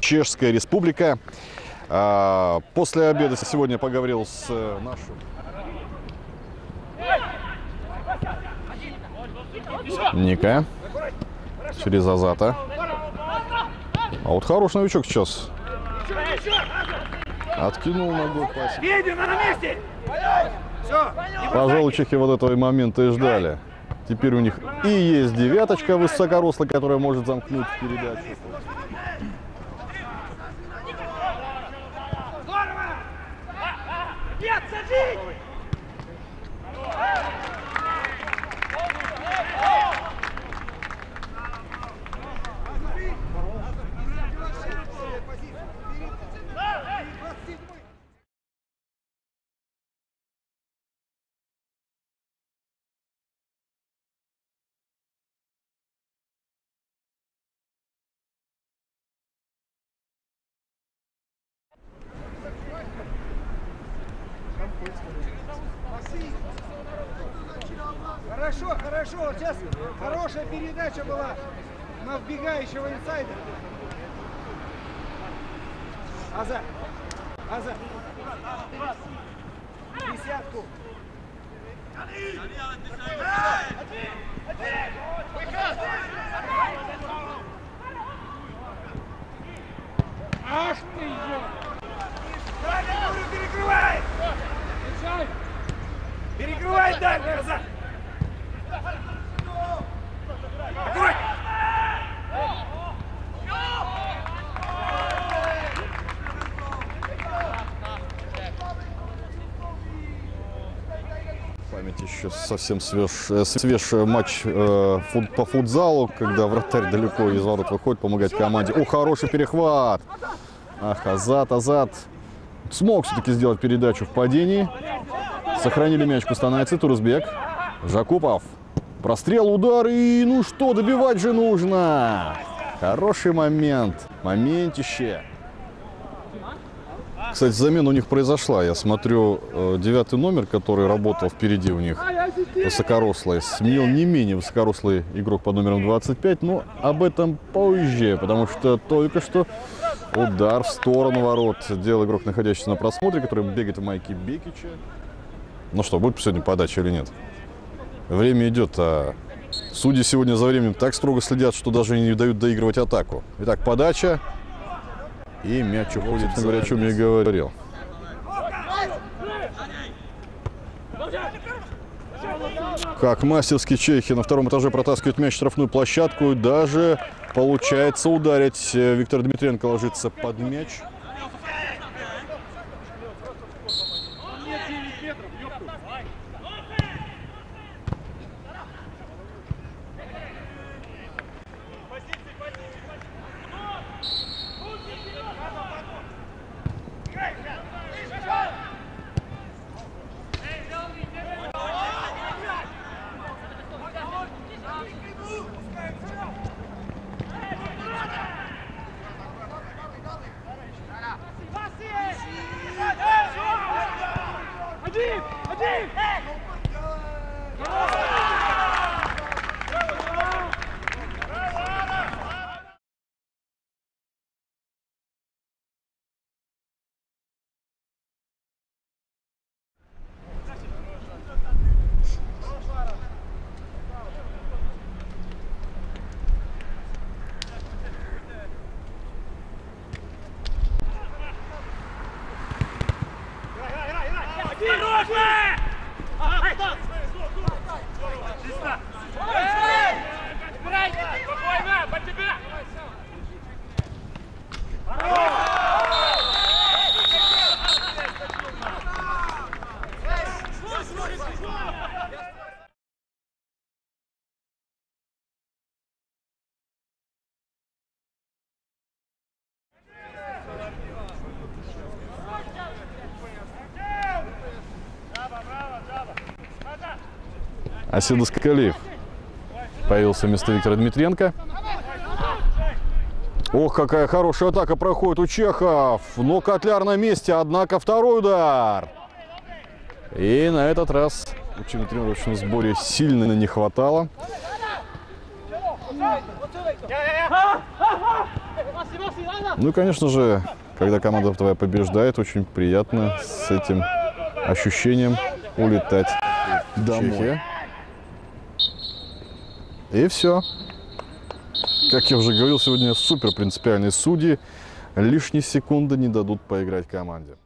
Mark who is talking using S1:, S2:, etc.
S1: Чешская Республика. А, после обеда сегодня поговорил с э, нашим Ника. Через Азата. А вот хороший новичок сейчас. Откинул ногой пас. Пожалуй, чехи вот этого момента и ждали. Теперь у них и есть девяточка высокорослая, которая может замкнуть передачу.
S2: Хорошо, хорошо. Вот сейчас хорошая передача была на вбегающего инсайда. Аза. Аза. Десятку. Ах ты ё! Перекрывай! Перекрывай дальше, Аза!
S1: Еще совсем свеж, э, свеж матч э, фут- по футзалу, когда вратарь далеко из ворот выходит помогать команде. О, хороший перехват! Ах, Азат, Азат. Смог все-таки сделать передачу в падении. Сохранили мяч Кустанайцы, Турузбек. Жакупов. Прострел, удар и ну что, добивать же нужно. Хороший момент. Моментище. Кстати, замена у них произошла. Я смотрю, э, девятый номер, который работал впереди у них, высокорослый, сменил не менее высокорослый игрок под номером 25, но об этом позже, потому что только что удар в сторону ворот делал игрок, находящийся на просмотре, который бегает в майке Бекича. Ну что, будет сегодня подача или нет? Время идет, а судьи сегодня за временем так строго следят, что даже не дают доигрывать атаку. Итак, подача. И мяч уходит, честно говоря, о чем я говорил. Как мастерски чехи на втором этаже протаскивают мяч в штрафную площадку. Даже получается ударить. Э, Виктор Дмитриенко ложится под мяч.
S2: Осторожно! Чисто! Убирай!
S1: Асида Скалиев появился вместо Виктора Дмитренко. Ох, какая хорошая атака проходит у чехов. Но Котляр на месте, однако второй удар. И на этот раз учебно тренировочном сборе сильно не хватало. Ну и, конечно же, когда команда твоя побеждает, очень приятно с этим ощущением улетать домой. Чехия. И все. Как я уже говорил, сегодня супер принципиальные судьи. Лишние секунды не дадут поиграть команде.